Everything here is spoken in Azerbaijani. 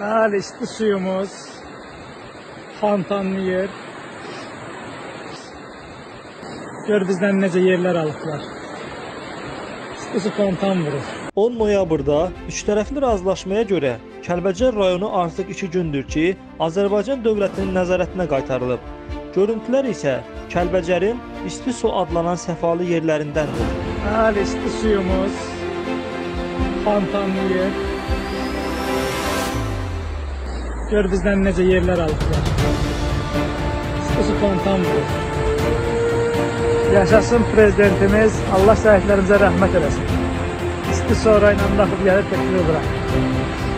Bəli, isti suyumuz fontanlayır. Gör bizdən necə yerlər alıblar. İsti su fontan vurur. 10 noyabrda üçtərəfli razılaşmaya görə Kəlbəcər rayonu artıq 2 gündür ki, Azərbaycan dövlətinin nəzarətinə qaytarılıb. Görüntülər isə Kəlbəcərin isti su adlanan səfalı yerlərindəndir. Bəli, isti suyumuz fontanlayır. Gör bizdən necə yerlər alıblar. Su fontan vurur. Yaşasın prezidentimiz, Allah şəhidlərimizə rəhmət eləsin. İsti sonra ilə baxıb gəlib təklif bırak.